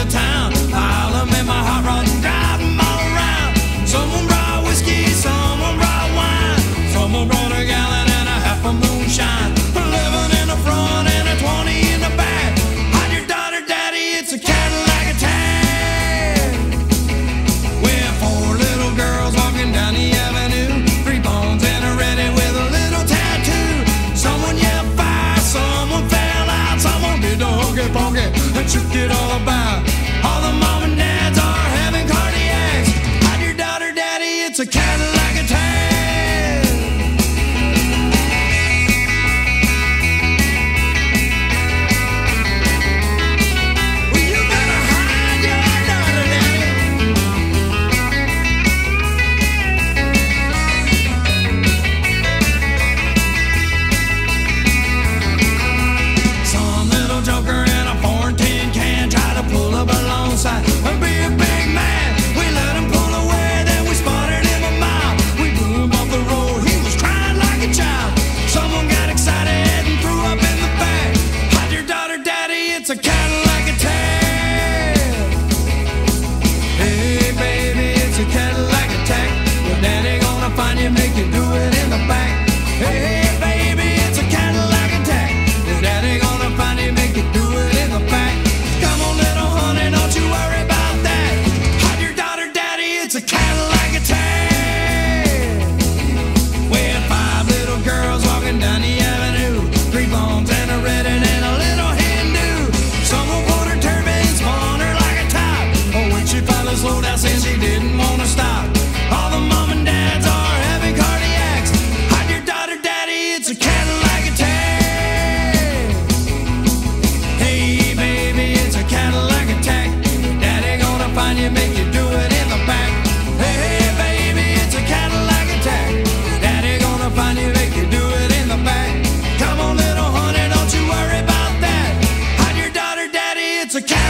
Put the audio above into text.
The town. Pile them in my hot rod and drive them all around. Someone brought whiskey, someone brought wine. Someone brought a gallon and a half of moonshine. Eleven in the front and a twenty in the back. Hide your daughter, daddy, it's a Cadillac attack. We're four little girls walking down the avenue. Three bones and a ready with a little tattoo. Someone yelled fire, someone fell out, someone did the hooky ponky and shook it all about. it's a cat.